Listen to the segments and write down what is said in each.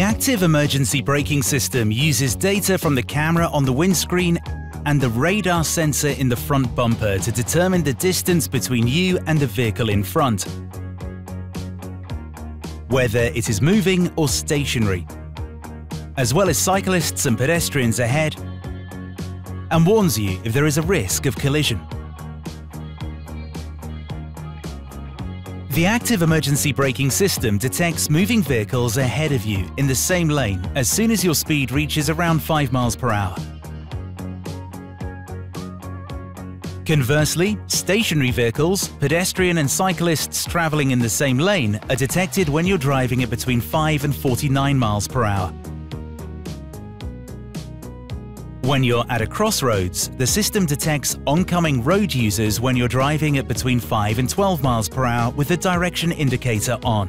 active emergency braking system uses data from the camera on the windscreen and the radar sensor in the front bumper to determine the distance between you and the vehicle in front, whether it is moving or stationary, as well as cyclists and pedestrians ahead, and warns you if there is a risk of collision. The active emergency braking system detects moving vehicles ahead of you in the same lane as soon as your speed reaches around 5 miles per hour. Conversely, stationary vehicles, pedestrian and cyclists travelling in the same lane are detected when you're driving at between 5 and 49 miles per hour. When you're at a crossroads, the system detects oncoming road users when you're driving at between 5 and 12 miles per hour with the direction indicator on.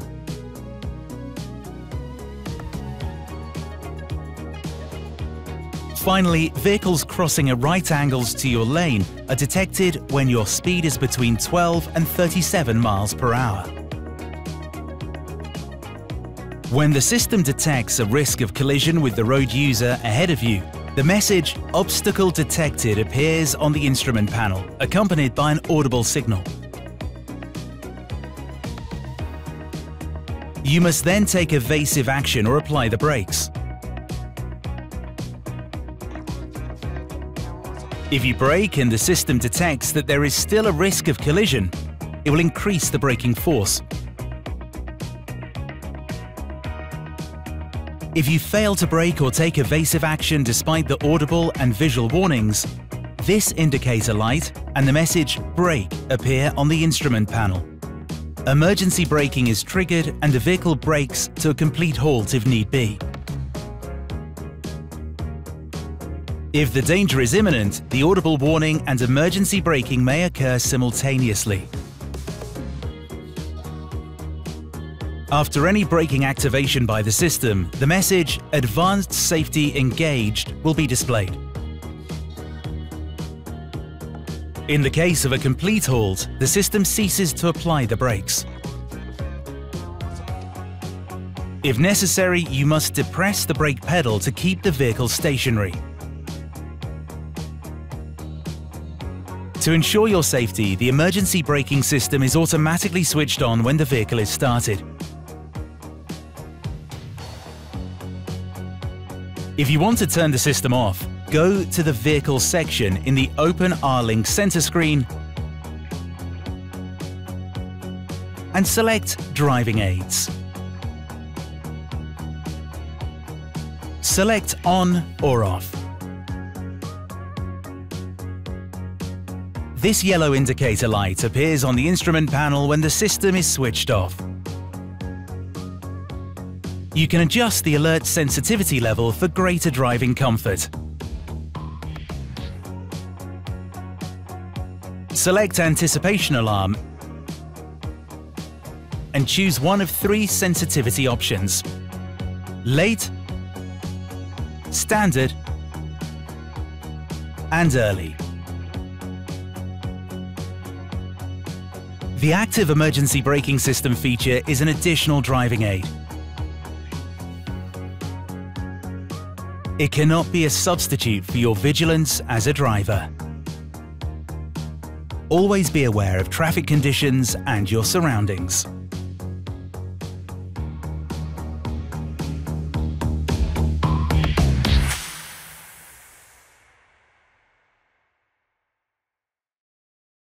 Finally, vehicles crossing at right angles to your lane are detected when your speed is between 12 and 37 miles per hour. When the system detects a risk of collision with the road user ahead of you, the message Obstacle Detected appears on the instrument panel, accompanied by an audible signal. You must then take evasive action or apply the brakes. If you brake and the system detects that there is still a risk of collision, it will increase the braking force. If you fail to brake or take evasive action despite the audible and visual warnings, this indicator light and the message brake appear on the instrument panel. Emergency braking is triggered and the vehicle brakes to a complete halt if need be. If the danger is imminent, the audible warning and emergency braking may occur simultaneously. After any braking activation by the system, the message Advanced Safety Engaged will be displayed. In the case of a complete halt, the system ceases to apply the brakes. If necessary, you must depress the brake pedal to keep the vehicle stationary. To ensure your safety, the emergency braking system is automatically switched on when the vehicle is started. If you want to turn the system off, go to the Vehicle section in the Open R-Link center screen and select Driving Aids. Select On or Off. This yellow indicator light appears on the instrument panel when the system is switched off. You can adjust the alert sensitivity level for greater driving comfort. Select Anticipation Alarm and choose one of three sensitivity options. Late, Standard and Early. The Active Emergency Braking System feature is an additional driving aid. It cannot be a substitute for your vigilance as a driver. Always be aware of traffic conditions and your surroundings.